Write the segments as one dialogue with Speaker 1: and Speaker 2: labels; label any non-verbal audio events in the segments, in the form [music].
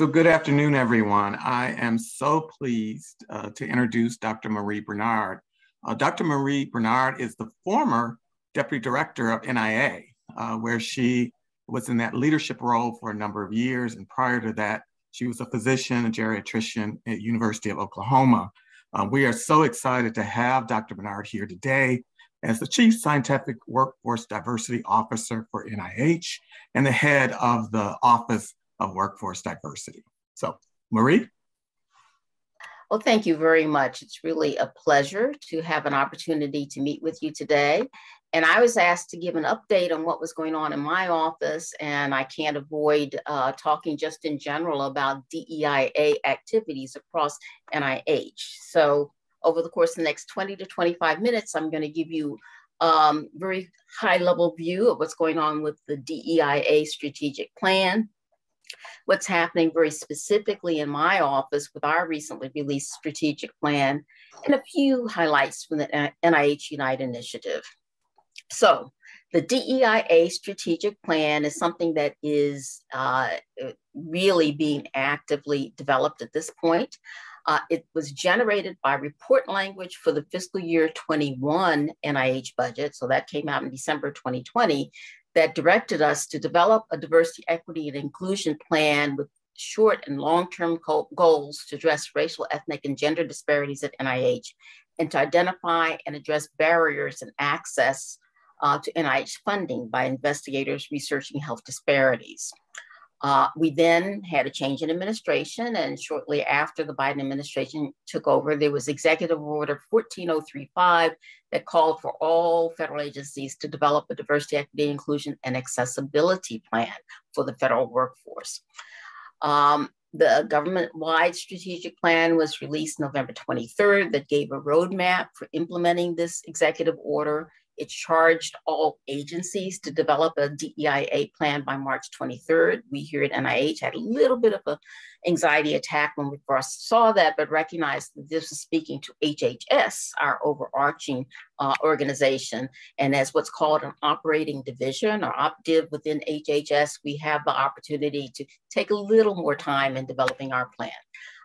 Speaker 1: So good afternoon, everyone. I am so pleased uh, to introduce Dr. Marie Bernard. Uh, Dr. Marie Bernard is the former Deputy Director of NIA, uh, where she was in that leadership role for a number of years. And prior to that, she was a physician, a geriatrician at University of Oklahoma. Uh, we are so excited to have Dr. Bernard here today as the Chief Scientific Workforce Diversity Officer for NIH and the head of the Office of workforce diversity. So, Marie?
Speaker 2: Well, thank you very much. It's really a pleasure to have an opportunity to meet with you today. And I was asked to give an update on what was going on in my office, and I can't avoid uh, talking just in general about DEIA activities across NIH. So, over the course of the next 20 to 25 minutes, I'm going to give you a um, very high level view of what's going on with the DEIA strategic plan, what's happening very specifically in my office with our recently released strategic plan, and a few highlights from the NIH Unite initiative. So, the DEIA strategic plan is something that is uh, really being actively developed at this point. Uh, it was generated by report language for the fiscal year 21 NIH budget. So that came out in December 2020 that directed us to develop a diversity, equity, and inclusion plan with short and long-term goals to address racial, ethnic, and gender disparities at NIH, and to identify and address barriers and access uh, to NIH funding by investigators researching health disparities. Uh, we then had a change in administration, and shortly after the Biden administration took over, there was Executive Order 14035 that called for all federal agencies to develop a diversity, equity, inclusion, and accessibility plan for the federal workforce. Um, the government wide strategic plan was released November 23rd that gave a roadmap for implementing this executive order it charged all agencies to develop a DEIA plan by March 23rd. We here at NIH had a little bit of an anxiety attack when we first saw that, but recognized that this was speaking to HHS, our overarching uh, organization. And as what's called an operating division or OpDiv within HHS, we have the opportunity to take a little more time in developing our plan.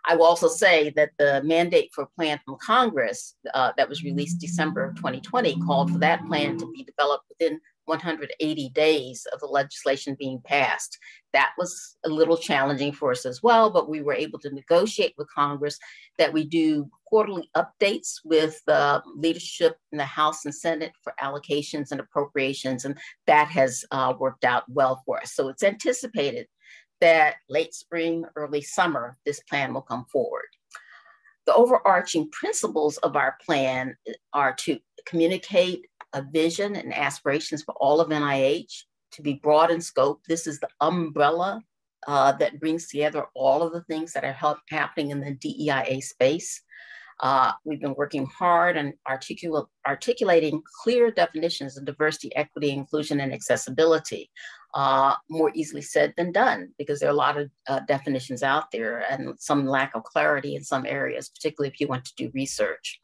Speaker 2: I will also say that the mandate for a plan from Congress uh, that was released December of 2020 called for that plan to be developed within 180 days of the legislation being passed. That was a little challenging for us as well, but we were able to negotiate with Congress that we do quarterly updates with uh, leadership in the House and Senate for allocations and appropriations, and that has uh, worked out well for us. So it's anticipated that late spring, early summer, this plan will come forward. The overarching principles of our plan are to communicate a vision and aspirations for all of NIH, to be broad in scope. This is the umbrella uh, that brings together all of the things that are help, happening in the DEIA space. Uh, we've been working hard on articul articulating clear definitions of diversity, equity, inclusion, and accessibility. Uh, more easily said than done because there are a lot of uh, definitions out there and some lack of clarity in some areas, particularly if you want to do research.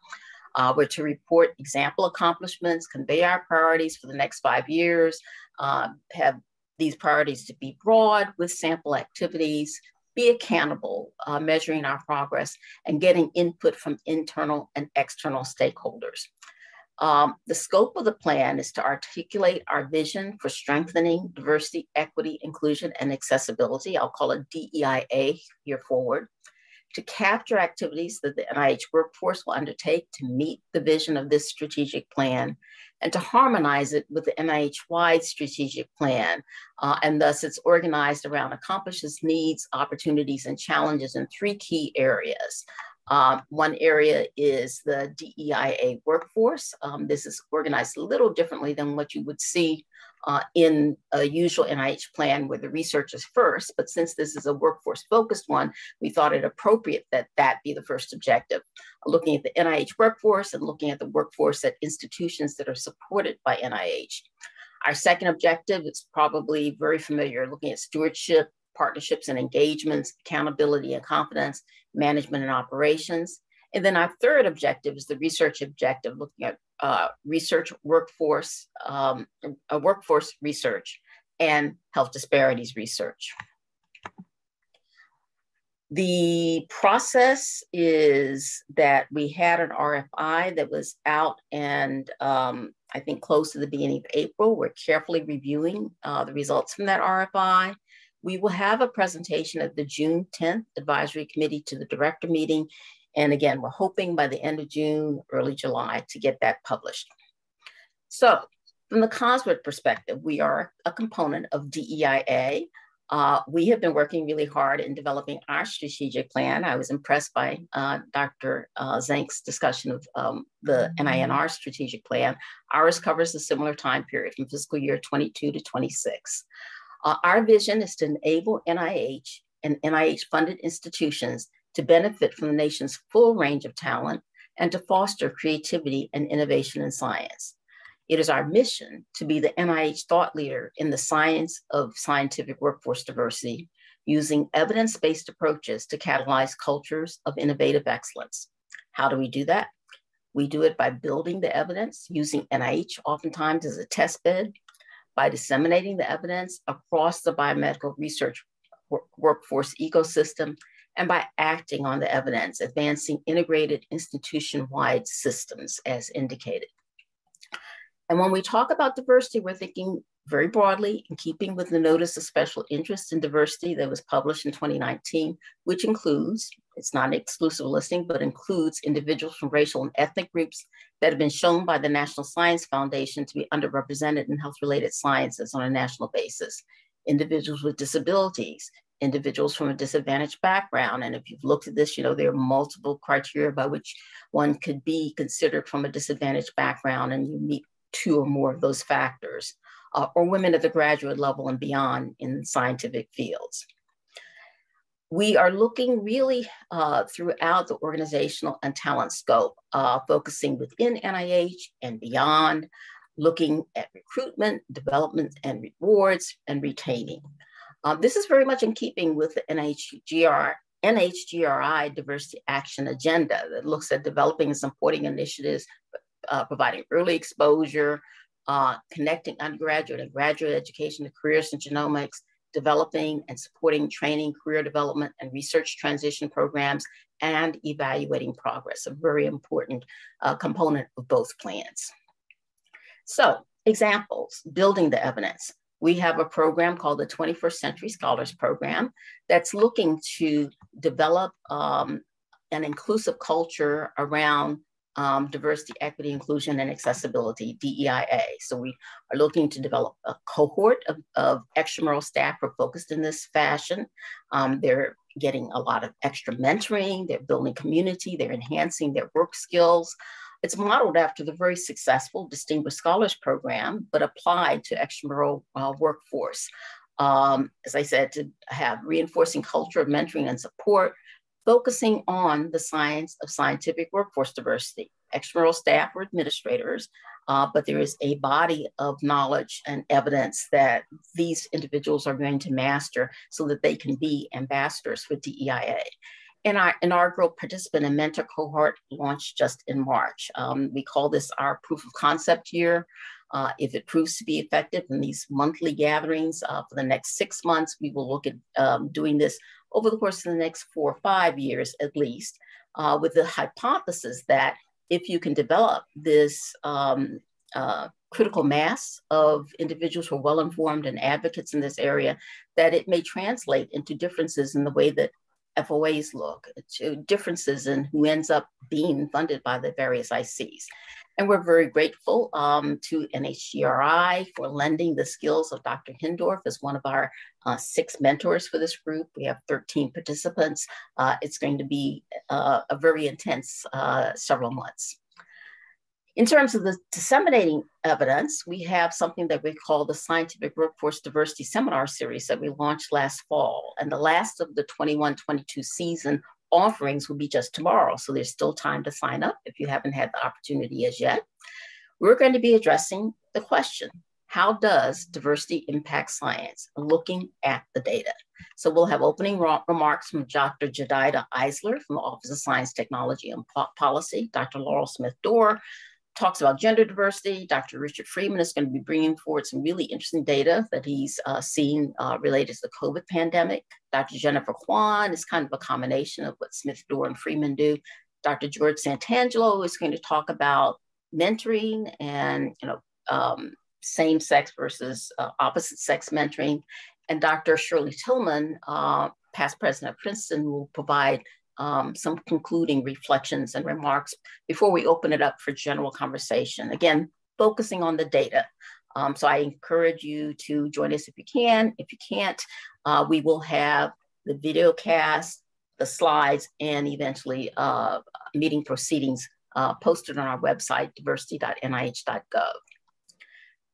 Speaker 2: Uh, we're to report example accomplishments, convey our priorities for the next five years, uh, have these priorities to be broad with sample activities, be accountable, uh, measuring our progress, and getting input from internal and external stakeholders. Um, the scope of the plan is to articulate our vision for strengthening diversity, equity, inclusion, and accessibility. I'll call it DEIA here forward to capture activities that the NIH workforce will undertake to meet the vision of this strategic plan and to harmonize it with the NIH-wide strategic plan. Uh, and thus it's organized around accomplishes needs, opportunities, and challenges in three key areas. Um, one area is the DEIA workforce. Um, this is organized a little differently than what you would see uh, in a usual NIH plan where the research is first, but since this is a workforce focused one, we thought it appropriate that that be the first objective. Looking at the NIH workforce and looking at the workforce at institutions that are supported by NIH. Our second objective is probably very familiar, looking at stewardship, partnerships and engagements, accountability and confidence, management and operations. And then our third objective is the research objective, looking at uh, research workforce, um, workforce research and health disparities research. The process is that we had an RFI that was out and um, I think close to the beginning of April. We're carefully reviewing uh, the results from that RFI. We will have a presentation at the June 10th advisory committee to the director meeting. And again, we're hoping by the end of June, early July to get that published. So from the COSWD perspective, we are a component of DEIA. Uh, we have been working really hard in developing our strategic plan. I was impressed by uh, Dr. Uh, Zenk's discussion of um, the NINR strategic plan. Ours covers a similar time period from fiscal year 22 to 26. Uh, our vision is to enable NIH and NIH funded institutions to benefit from the nation's full range of talent and to foster creativity and innovation in science. It is our mission to be the NIH thought leader in the science of scientific workforce diversity, using evidence based approaches to catalyze cultures of innovative excellence. How do we do that? We do it by building the evidence, using NIH oftentimes as a test bed, by disseminating the evidence across the biomedical research workforce ecosystem, and by acting on the evidence, advancing integrated institution wide systems as indicated. And when we talk about diversity, we're thinking very broadly in keeping with the Notice of Special Interest in Diversity that was published in 2019, which includes, it's not an exclusive listing, but includes individuals from racial and ethnic groups that have been shown by the National Science Foundation to be underrepresented in health-related sciences on a national basis, individuals with disabilities, individuals from a disadvantaged background. And if you've looked at this, you know, there are multiple criteria by which one could be considered from a disadvantaged background and you meet two or more of those factors, uh, or women at the graduate level and beyond in scientific fields. We are looking really uh, throughout the organizational and talent scope, uh, focusing within NIH and beyond, looking at recruitment, development, and rewards, and retaining. Uh, this is very much in keeping with the NHGR, NHGRI diversity action agenda that looks at developing and supporting initiatives uh, providing early exposure, uh, connecting undergraduate and graduate education to careers in genomics, developing and supporting training, career development, and research transition programs, and evaluating progress, a very important uh, component of both plans. So, examples, building the evidence. We have a program called the 21st Century Scholars Program that's looking to develop um, an inclusive culture around um, diversity, equity, inclusion, and accessibility, DEIA. So we are looking to develop a cohort of, of extramural staff who are focused in this fashion. Um, they're getting a lot of extra mentoring, they're building community, they're enhancing their work skills. It's modeled after the very successful Distinguished Scholars Program, but applied to extramural uh, workforce. Um, as I said, to have reinforcing culture of mentoring and support, focusing on the science of scientific workforce diversity. Extramural staff or administrators, uh, but there is a body of knowledge and evidence that these individuals are going to master so that they can be ambassadors for DEIA. And our inaugural participant and mentor cohort launched just in March. Um, we call this our proof of concept year. Uh, if it proves to be effective in these monthly gatherings uh, for the next six months, we will look at um, doing this over the course of the next four or five years at least, uh, with the hypothesis that if you can develop this um, uh, critical mass of individuals who are well informed and advocates in this area, that it may translate into differences in the way that FOAs look, to differences in who ends up being funded by the various ICs. And we're very grateful um, to NHGRI for lending the skills of Dr. Hindorff as one of our uh, six mentors for this group. We have 13 participants. Uh, it's going to be uh, a very intense uh, several months. In terms of the disseminating evidence, we have something that we call the Scientific Workforce Diversity Seminar Series that we launched last fall. And the last of the 21-22 season offerings will be just tomorrow. So there's still time to sign up if you haven't had the opportunity as yet. We're going to be addressing the question, how does diversity impact science? Looking at the data. So we'll have opening remarks from Dr. Jedidah Isler from the Office of Science, Technology, and Policy, Dr. Laurel Smith Doerr, talks about gender diversity. Dr. Richard Freeman is going to be bringing forward some really interesting data that he's uh, seen uh, related to the COVID pandemic. Dr. Jennifer Kwan is kind of a combination of what Smith, Doerr, and Freeman do. Dr. George Santangelo is going to talk about mentoring and you know um, same sex versus uh, opposite sex mentoring. And Dr. Shirley Tilghman, uh, past president of Princeton, will provide um, some concluding reflections and remarks before we open it up for general conversation. Again, focusing on the data. Um, so I encourage you to join us if you can. If you can't, uh, we will have the video cast, the slides, and eventually uh, meeting proceedings uh, posted on our website, diversity.nih.gov.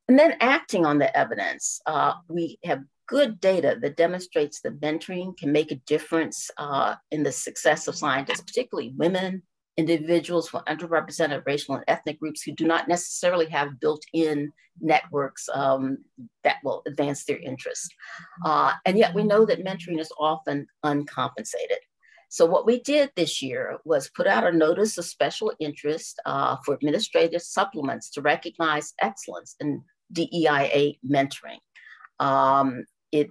Speaker 2: And then acting on the evidence, uh, we have good data that demonstrates that mentoring can make a difference uh, in the success of scientists, particularly women, individuals from underrepresented racial and ethnic groups who do not necessarily have built-in networks um, that will advance their interests. Uh, and yet we know that mentoring is often uncompensated. So what we did this year was put out a notice of special interest uh, for administrative supplements to recognize excellence in DEIA mentoring. Um, it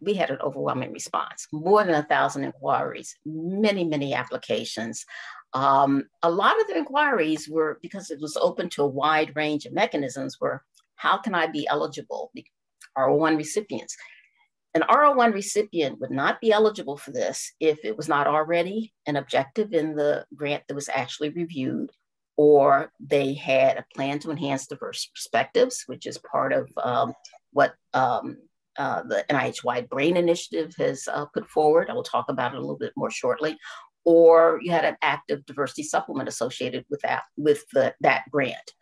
Speaker 2: we had an overwhelming response, more than a thousand inquiries, many, many applications. Um, a lot of the inquiries were because it was open to a wide range of mechanisms were how can I be eligible? R01 recipients. An R01 recipient would not be eligible for this if it was not already an objective in the grant that was actually reviewed, or they had a plan to enhance diverse perspectives, which is part of um, what um, uh, the NIH Wide Brain Initiative has uh, put forward. I will talk about it a little bit more shortly. Or you had an active diversity supplement associated with that with the, that grant.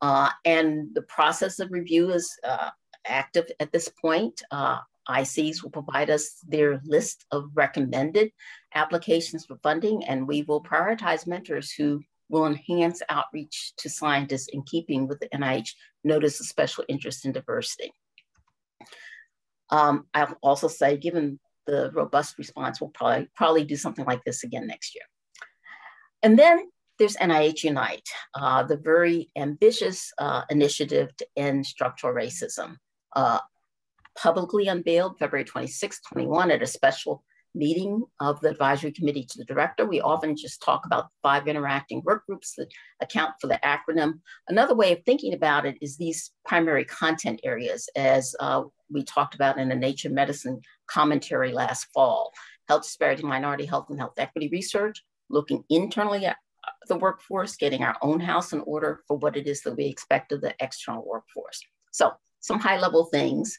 Speaker 2: Uh, and the process of review is uh, active at this point. Uh, ICs will provide us their list of recommended applications for funding, and we will prioritize mentors who will enhance outreach to scientists in keeping with the NIH Notice of Special Interest in Diversity. Um, I'll also say, given the robust response, we'll probably, probably do something like this again next year. And then there's NIH Unite, uh, the very ambitious uh, initiative to end structural racism, uh, publicly unveiled February 26, 21 at a special meeting of the advisory committee to the director. We often just talk about five interacting work groups that account for the acronym. Another way of thinking about it is these primary content areas, as uh, we talked about in the Nature Medicine commentary last fall. Health disparity, minority health, and health equity research, looking internally at the workforce, getting our own house in order for what it is that we expect of the external workforce. So some high level things.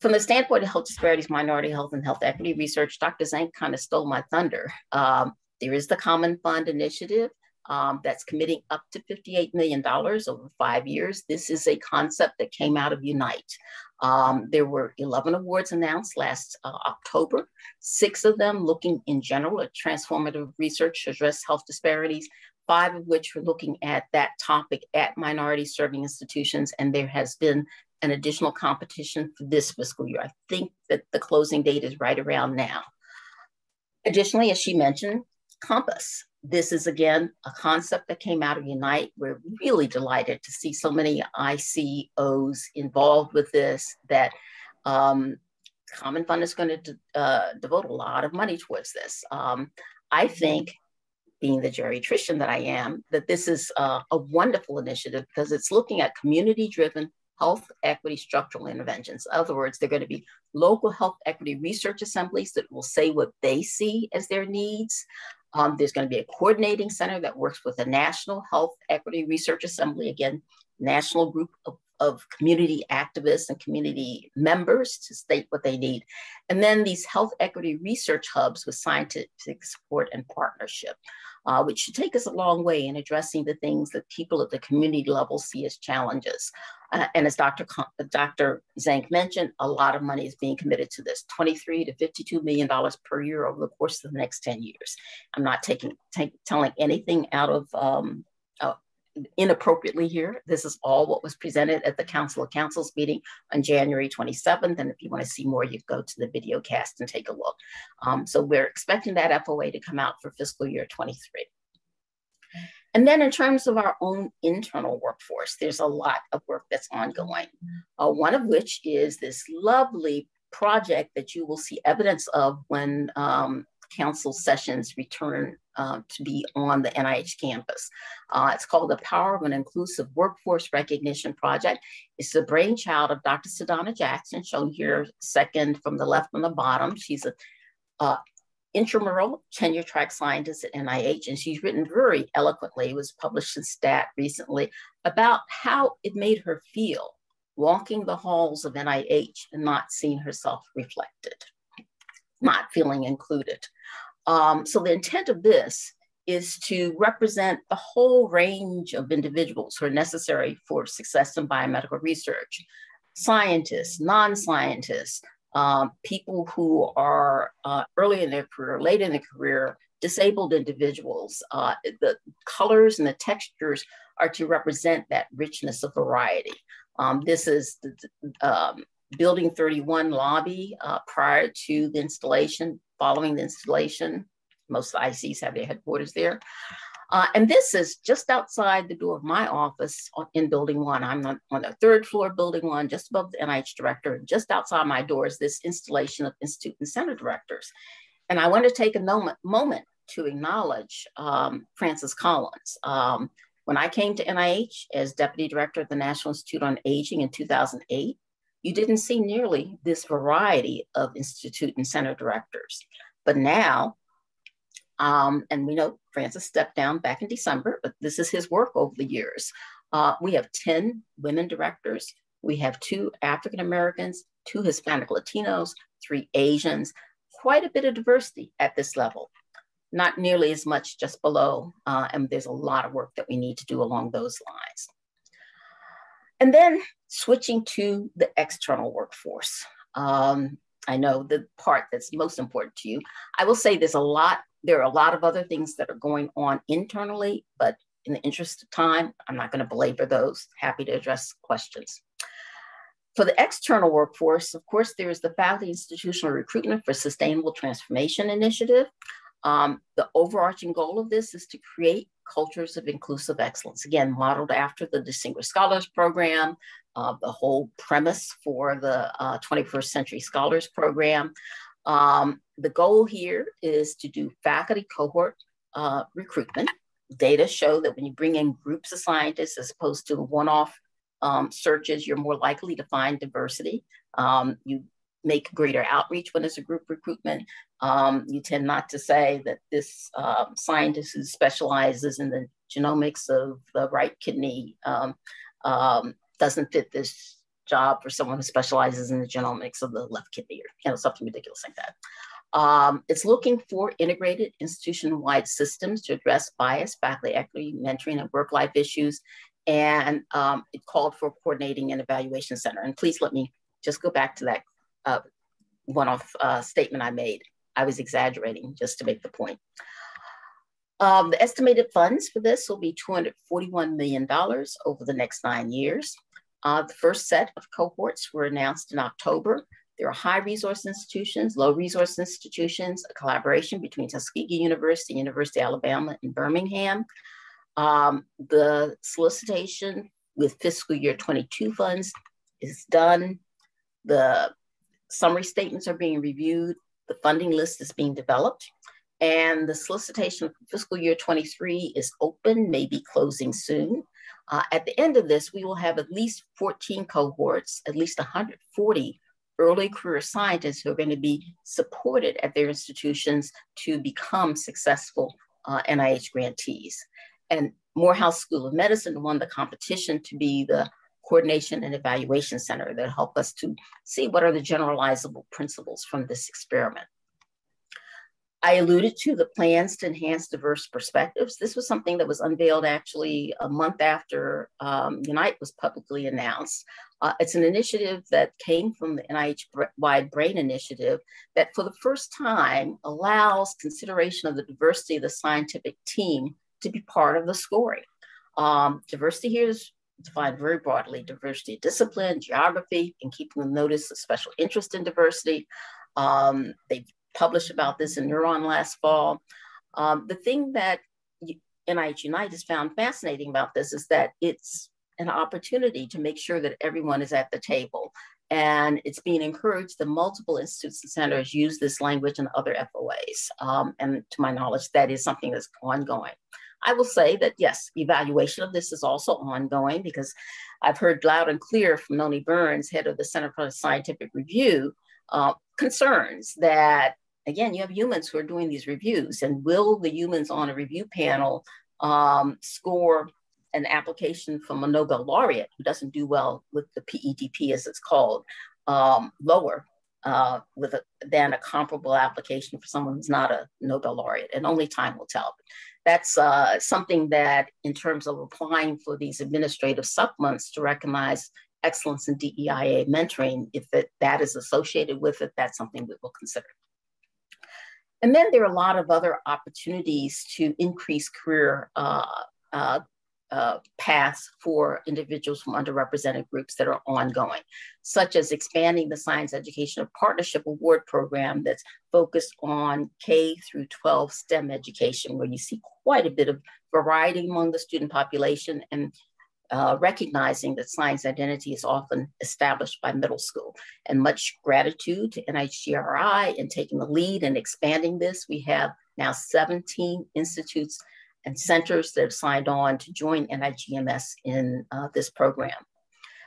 Speaker 2: From the standpoint of health disparities, minority health, and health equity research, Dr. Zenk kind of stole my thunder. Um, there is the Common Fund Initiative um, that's committing up to $58 million over five years. This is a concept that came out of Unite. Um, there were 11 awards announced last uh, October, six of them looking in general at transformative research to address health disparities, five of which were looking at that topic at minority serving institutions. And there has been an additional competition for this fiscal year. I think that the closing date is right around now. Additionally, as she mentioned, Compass. This is again a concept that came out of Unite. We're really delighted to see so many ICOs involved with this that um, Common Fund is going to uh, devote a lot of money towards this. Um, I think being the geriatrician that I am, that this is uh, a wonderful initiative because it's looking at community driven health equity structural interventions. In other words, they're going to be local health equity research assemblies that will say what they see as their needs. Um, there's going to be a coordinating center that works with a national health equity research assembly, again, national group of, of community activists and community members to state what they need. And then these health equity research hubs with scientific support and partnership uh, which should take us a long way in addressing the things that people at the community level see as challenges. Uh, and as Dr. Con Dr. Zenk mentioned, a lot of money is being committed to this, 23 to 52 million dollars per year over the course of the next 10 years. I'm not taking telling anything out of um, uh, inappropriately here. This is all what was presented at the Council of Councils meeting on January 27th. And if you want to see more, you go to the video cast and take a look. Um, so we're expecting that FOA to come out for fiscal year 23. And then in terms of our own internal workforce, there's a lot of work that's ongoing. Uh, one of which is this lovely project that you will see evidence of when um, council sessions return uh, to be on the NIH campus. Uh, it's called the Power of an Inclusive Workforce Recognition Project. It's the brainchild of Dr. Sadhana Jackson, shown here second from the left on the bottom. She's a uh, intramural tenure track scientist at NIH, and she's written very eloquently, was published in STAT recently, about how it made her feel walking the halls of NIH and not seeing herself reflected, not feeling included. Um, so the intent of this is to represent the whole range of individuals who are necessary for success in biomedical research, scientists, non-scientists, um, people who are uh, early in their career, late in their career, disabled individuals. Uh, the colors and the textures are to represent that richness of variety. Um, this is the um, Building 31 lobby uh, prior to the installation, following the installation. Most ICs have their headquarters there. Uh, and this is just outside the door of my office in building one. I'm on, on the third floor, building one, just above the NIH director. And Just outside my door is this installation of institute and center directors. And I want to take a moment, moment to acknowledge um, Francis Collins. Um, when I came to NIH as deputy director of the National Institute on Aging in 2008, you didn't see nearly this variety of institute and center directors. But now, um, and we know Francis stepped down back in December, but this is his work over the years. Uh, we have 10 women directors. We have two African Americans, two Hispanic Latinos, three Asians, quite a bit of diversity at this level. Not nearly as much just below, uh, and there's a lot of work that we need to do along those lines. And then switching to the external workforce. Um, I know the part that's most important to you. I will say there's a lot there are a lot of other things that are going on internally, but in the interest of time, I'm not going to belabor those. Happy to address questions. For the external workforce, of course, there is the Faculty Institutional Recruitment for Sustainable Transformation Initiative. Um, the overarching goal of this is to create cultures of inclusive excellence, again, modeled after the Distinguished Scholars Program, uh, the whole premise for the uh, 21st Century Scholars Program. Um, the goal here is to do faculty cohort uh, recruitment. Data show that when you bring in groups of scientists as opposed to one-off um, searches, you're more likely to find diversity. Um, you make greater outreach when it's a group recruitment. Um, you tend not to say that this uh, scientist who specializes in the genomics of the right kidney um, um, doesn't fit this job for someone who specializes in the genomics of the left kidney or you know, something ridiculous like that. Um, it's looking for integrated institution-wide systems to address bias, faculty equity, mentoring, and work-life issues. And um, it called for coordinating an evaluation center. And please let me just go back to that uh, one-off uh, statement I made. I was exaggerating just to make the point. Um, the estimated funds for this will be $241 million over the next nine years. Uh, the first set of cohorts were announced in October. There are high resource institutions, low resource institutions, a collaboration between Tuskegee University, University of Alabama, and Birmingham. Um, the solicitation with fiscal year 22 funds is done. The summary statements are being reviewed. The funding list is being developed. And the solicitation for fiscal year 23 is open, maybe closing soon. Uh, at the end of this, we will have at least 14 cohorts, at least 140 early career scientists who are going to be supported at their institutions to become successful uh, NIH grantees. And Morehouse School of Medicine won the competition to be the coordination and evaluation center that help us to see what are the generalizable principles from this experiment. I alluded to the plans to enhance diverse perspectives. This was something that was unveiled actually a month after um, Unite was publicly announced. Uh, it's an initiative that came from the NIH-wide BRAIN initiative that for the first time allows consideration of the diversity of the scientific team to be part of the scoring. Um, diversity here is defined very broadly, diversity of discipline, geography, and keeping the notice of special interest in diversity. Um, they've published about this in Neuron last fall. Um, the thing that NIH Unite has found fascinating about this is that it's an opportunity to make sure that everyone is at the table. And it's being encouraged that multiple institutes and centers use this language and other FOAs. Um, and to my knowledge, that is something that's ongoing. I will say that yes, evaluation of this is also ongoing because I've heard loud and clear from Noni Byrnes, head of the Center for Scientific Review, uh, concerns that again, you have humans who are doing these reviews, and will the humans on a review panel um, score an application from a Nobel laureate who doesn't do well with the PEDP, as it's called, um, lower uh, with a, than a comparable application for someone who's not a Nobel laureate, and only time will tell. That's uh, something that, in terms of applying for these administrative supplements to recognize excellence in DEIA mentoring, if it, that is associated with it, that's something we will consider. And then there are a lot of other opportunities to increase career uh, uh, uh, paths for individuals from underrepresented groups that are ongoing, such as expanding the Science Education Partnership Award Program that's focused on K through 12 STEM education, where you see quite a bit of variety among the student population and uh, recognizing that science identity is often established by middle school. And much gratitude to NIHGRI in taking the lead and expanding this. We have now 17 institutes and centers that have signed on to join NIGMS in uh, this program.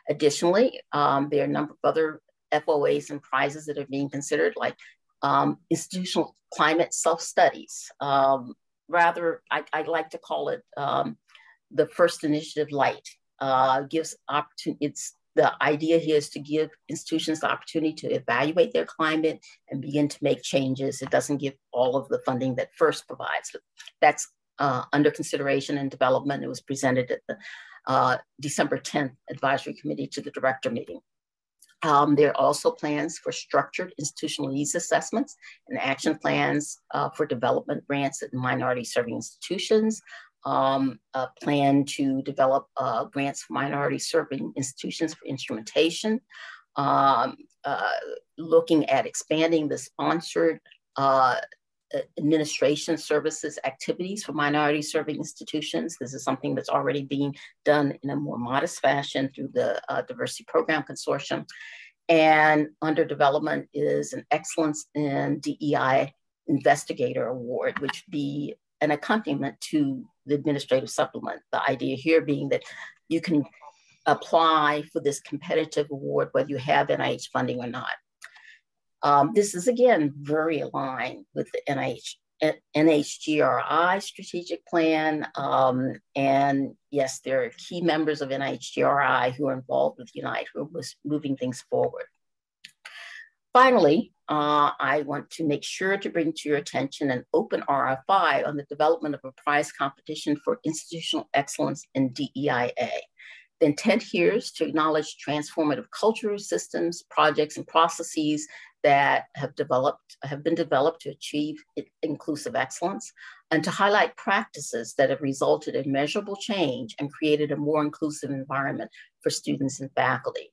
Speaker 2: Additionally, um, there are a number of other FOAs and prizes that are being considered, like um, institutional climate self-studies. Um, rather, I, I, like to call it um, the first initiative light uh, gives opportunity. It's the idea here is to give institutions the opportunity to evaluate their climate and begin to make changes. It doesn't give all of the funding that FIRST provides. That's uh, under consideration and development. It was presented at the uh, December 10th advisory committee to the director meeting. Um, there are also plans for structured institutional needs assessments and action plans uh, for development grants at minority serving institutions, um, a plan to develop uh, grants for minority serving institutions for instrumentation, um, uh, looking at expanding the sponsored uh, administration services activities for minority serving institutions. This is something that's already being done in a more modest fashion through the uh, Diversity Program Consortium. And under development is an Excellence in DEI Investigator Award, which be an accompaniment to the administrative supplement. The idea here being that you can apply for this competitive award whether you have NIH funding or not. Um, this is again very aligned with the NIH NHGRI strategic plan. Um, and yes, there are key members of NIHGRI who are involved with Unite who are moving things forward. Finally, uh, I want to make sure to bring to your attention an open RFI on the development of a prize competition for institutional excellence in DEIA. The intent here is to acknowledge transformative cultural systems, projects, and processes that have developed have been developed to achieve inclusive excellence and to highlight practices that have resulted in measurable change and created a more inclusive environment for students and faculty.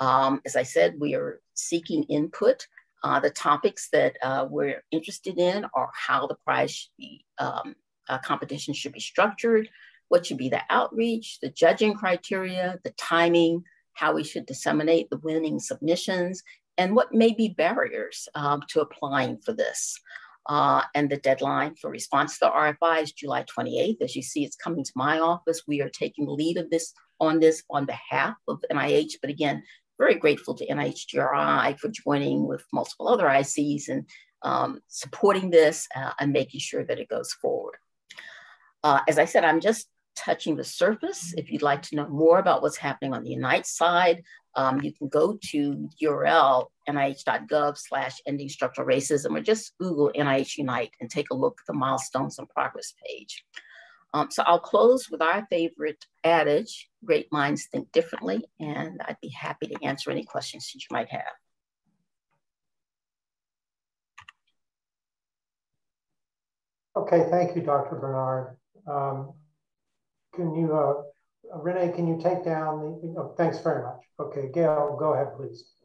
Speaker 2: Um, as I said, we are seeking input. Uh, the topics that uh, we're interested in are how the prize should be, um, uh, competition should be structured, what should be the outreach, the judging criteria, the timing, how we should disseminate the winning submissions, and what may be barriers um, to applying for this. Uh, and the deadline for response to the RFI is July 28th. As you see, it's coming to my office. We are taking lead of this on this on behalf of NIH. But again, very grateful to NIHGRI for joining with multiple other ICs and um, supporting this uh, and making sure that it goes forward. Uh, as I said, I'm just touching the surface. If you'd like to know more about what's happening on the Unite side, um, you can go to URL nih.gov slash ending structural racism or just Google NIH Unite and take a look at the milestones and progress page. Um, so I'll close with our favorite adage, great minds think differently, and I'd be happy to answer any questions that you might have.
Speaker 3: Okay, thank you, Dr. Bernard. Um, can you, uh, Renee, can you take down the, oh, thanks very much. Okay, Gail, go ahead, please.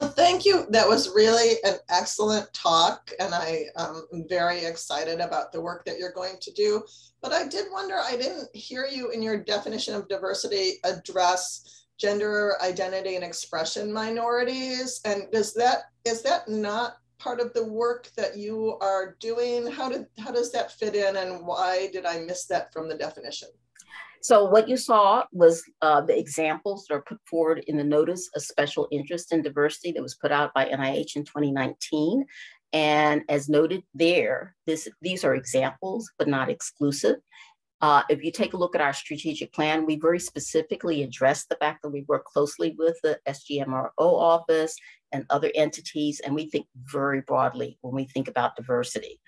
Speaker 4: Thank you. That was really an excellent talk, and I um, am very excited about the work that you're going to do. But I did wonder, I didn't hear you in your definition of diversity address gender identity and expression minorities. And does that is that not part of the work that you are doing? How did how does that fit in, and why did I miss that from the definition?
Speaker 2: So what you saw was uh, the examples that are put forward in the Notice of Special Interest in Diversity that was put out by NIH in 2019. And as noted there, this, these are examples, but not exclusive. Uh, if you take a look at our strategic plan, we very specifically address the fact that we work closely with the SGMRO office and other entities, and we think very broadly when we think about diversity.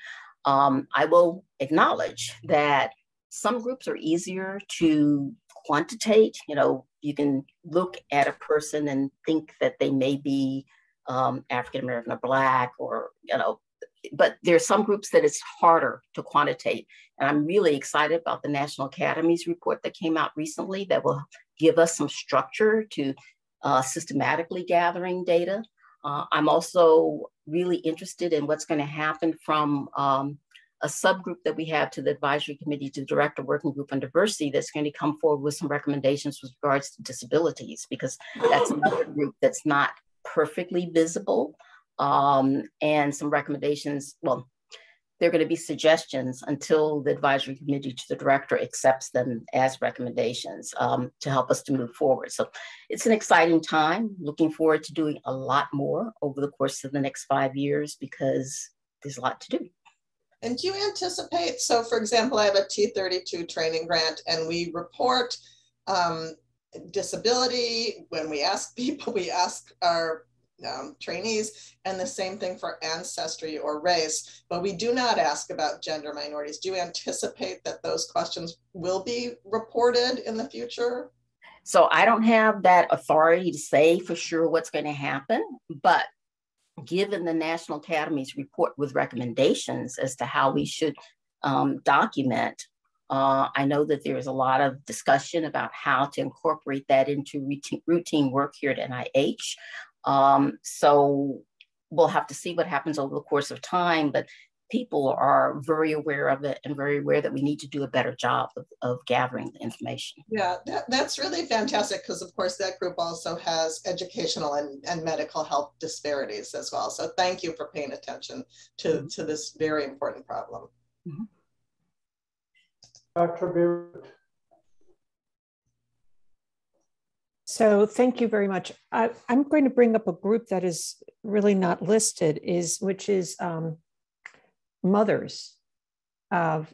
Speaker 2: Um, I will acknowledge that some groups are easier to quantitate. You know, you can look at a person and think that they may be um, African American or Black, or you know, but there's some groups that it's harder to quantitate. And I'm really excited about the National Academies report that came out recently that will give us some structure to uh, systematically gathering data. Uh, I'm also really interested in what's going to happen from um, a subgroup that we have to the advisory committee to the director working group on diversity that's going to come forward with some recommendations with regards to disabilities because that's another group that's not perfectly visible um, and some recommendations well they're going to be suggestions until the advisory committee to the director accepts them as recommendations um, to help us to move forward. So it's an exciting time. Looking forward to doing a lot more over the course of the next five years because there's a lot to do.
Speaker 4: And do you anticipate, so for example, I have a T32 training grant and we report um, disability. When we ask [laughs] people, we ask our um, trainees, and the same thing for ancestry or race, but we do not ask about gender minorities. Do you anticipate that those questions will be reported in the future?
Speaker 2: So I don't have that authority to say for sure what's going to happen, but given the National Academy's report with recommendations as to how we should um, document, uh, I know that there is a lot of discussion about how to incorporate that into routine, routine work here at NIH. Um, so we'll have to see what happens over the course of time, but people are very aware of it and very aware that we need to do a better job of, of gathering the information.
Speaker 4: Yeah, that, that's really fantastic because of course that group also has educational and, and medical health disparities as well. So thank you for paying attention to, mm -hmm. to this very important problem. Mm -hmm.
Speaker 3: Dr. Beard.
Speaker 5: So thank you very much. I, am going to bring up a group that is really not listed, is which is um, mothers of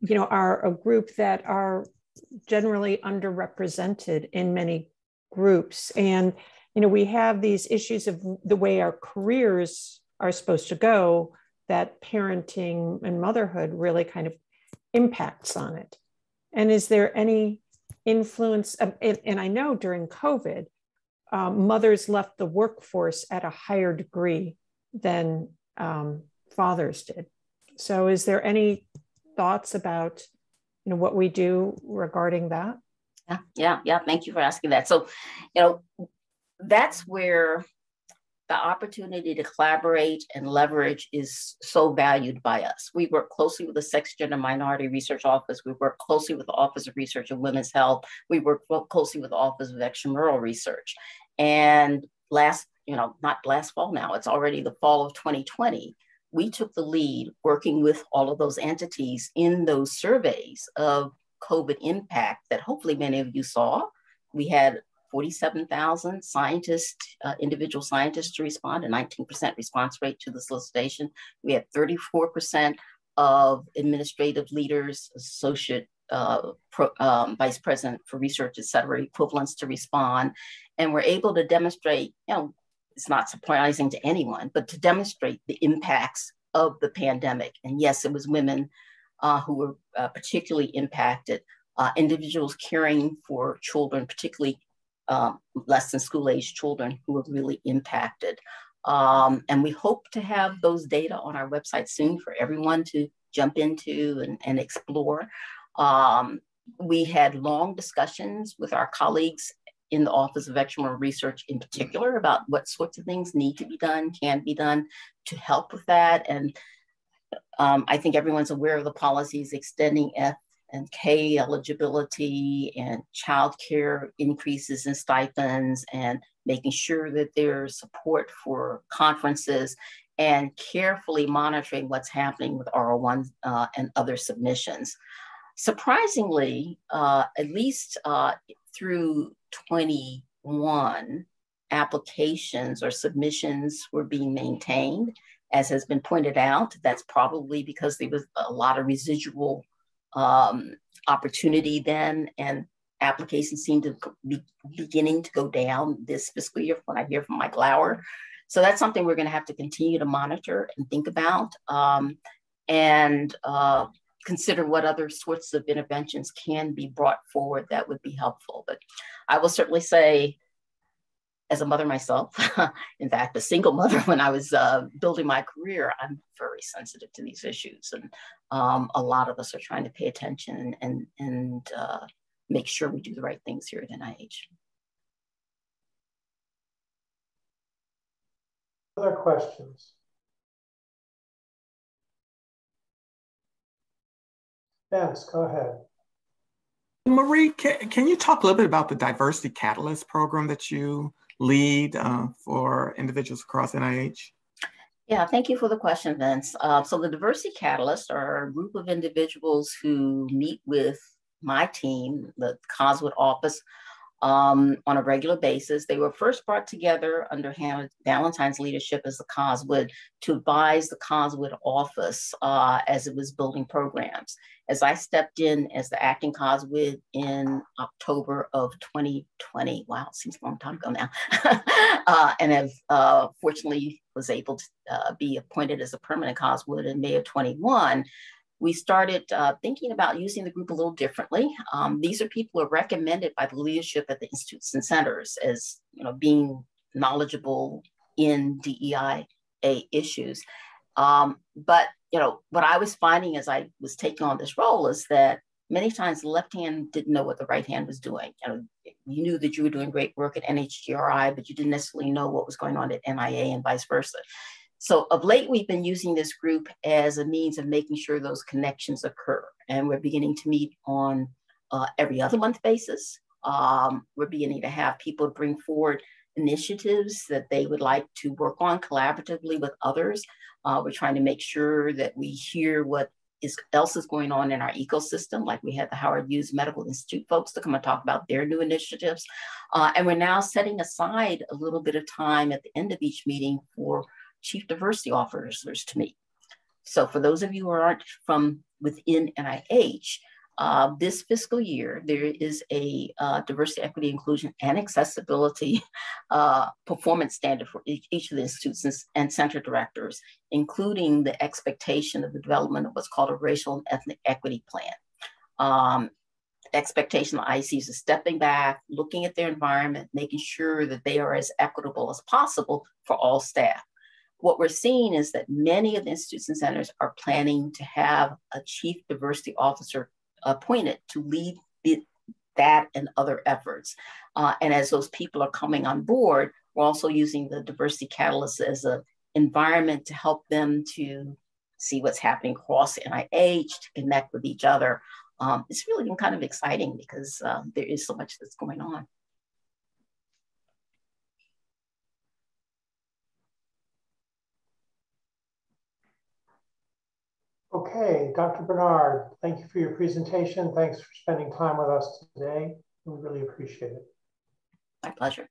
Speaker 5: you know are a group that are generally underrepresented in many groups. And you know we have these issues of the way our careers are supposed to go that parenting and motherhood really kind of impacts on it. And is there any influence and, and i know during covid um, mothers left the workforce at a higher degree than um, fathers did so is there any thoughts about you know what we do regarding that?
Speaker 2: Yeah, yeah, yeah. Thank you for asking that. So, you know, that's where the opportunity to collaborate and leverage is so valued by us. We work closely with the Sex, Gender, Minority Research Office. We work closely with the Office of Research and Women's Health. We work closely with the Office of Extramural Research. And last, you know, not last fall now, it's already the fall of 2020 we took the lead working with all of those entities in those surveys of COVID impact that hopefully many of you saw. We had 47,000 scientists, uh, individual scientists to respond, a 19% response rate to the solicitation. We had 34% of administrative leaders, associate uh, pro, um, vice president for research, et cetera, equivalents to respond. And we're able to demonstrate, you know, it's not surprising to anyone, but to demonstrate the impacts of the pandemic. And yes, it was women uh, who were uh, particularly impacted, uh, individuals caring for children, particularly um, less than school age children who were really impacted. Um, and we hope to have those data on our website soon for everyone to jump into and, and explore. Um, we had long discussions with our colleagues in the Office of Extramural Research in particular about what sorts of things need to be done, can be done to help with that. And um, I think everyone's aware of the policies extending F and K eligibility and childcare increases in stipends and making sure that there's support for conferences and carefully monitoring what's happening with R01 uh, and other submissions. Surprisingly, uh, at least uh, through 21, applications or submissions were being maintained. As has been pointed out, that's probably because there was a lot of residual um, opportunity then, and applications seem to be beginning to go down this fiscal year when I hear from Mike Lauer. So that's something we're going to have to continue to monitor and think about um, and uh, consider what other sorts of interventions can be brought forward that would be helpful. But I will certainly say, as a mother myself, [laughs] in fact, a single mother, [laughs] when I was uh, building my career, I'm very sensitive to these issues. And um, a lot of us are trying to pay attention and, and uh, make sure we do the right things here at NIH.
Speaker 3: Other questions? Yes, go ahead.
Speaker 1: Marie, can, can you talk a little bit about the Diversity Catalyst program that you lead uh, for individuals across NIH?
Speaker 2: Yeah, thank you for the question, Vince. Uh, so the Diversity Catalyst are a group of individuals who meet with my team, the COSWD office, um, on a regular basis. They were first brought together under Hannah Valentine's leadership as the COSWD to advise the COSWD office uh, as it was building programs. As I stepped in as the acting COSWD in October of 2020, wow, it seems a long time ago now, [laughs] uh, and have uh, fortunately was able to uh, be appointed as a permanent COSWD in May of 21 we started uh, thinking about using the group a little differently. Um, these are people who are recommended by the leadership at the institutes and centers as you know being knowledgeable in DEI issues. Um, but you know what I was finding as I was taking on this role is that many times the left hand didn't know what the right hand was doing. You know, you knew that you were doing great work at NHGRI, but you didn't necessarily know what was going on at NIA and vice versa. So of late, we've been using this group as a means of making sure those connections occur. And we're beginning to meet on uh, every other month basis. Um, we're beginning to have people bring forward initiatives that they would like to work on collaboratively with others. Uh, we're trying to make sure that we hear what is, else is going on in our ecosystem, like we had the Howard Hughes Medical Institute folks to come and talk about their new initiatives. Uh, and we're now setting aside a little bit of time at the end of each meeting for chief diversity officers to meet. So for those of you who aren't from within NIH, uh, this fiscal year, there is a uh, diversity, equity, inclusion, and accessibility [laughs] uh, performance standard for each, each, of the institutes and center directors, including the expectation of the development of what's called a racial and ethnic equity plan. Um, expectation of ICs is stepping back, looking at their environment, making sure that they are as equitable as possible for all staff what we're seeing is that many of the institutes and centers are planning to have a chief diversity officer appointed to lead the, that and other efforts. Uh, and as those people are coming on board, we're also using the diversity catalyst as an environment to help them to see what's happening across NIH, to connect with each other. Um, it's really been kind of exciting because uh, there is so much that's going on.
Speaker 3: Okay, Dr. Bernard, thank you for your presentation. Thanks for spending time with us today. We really appreciate it.
Speaker 2: My pleasure.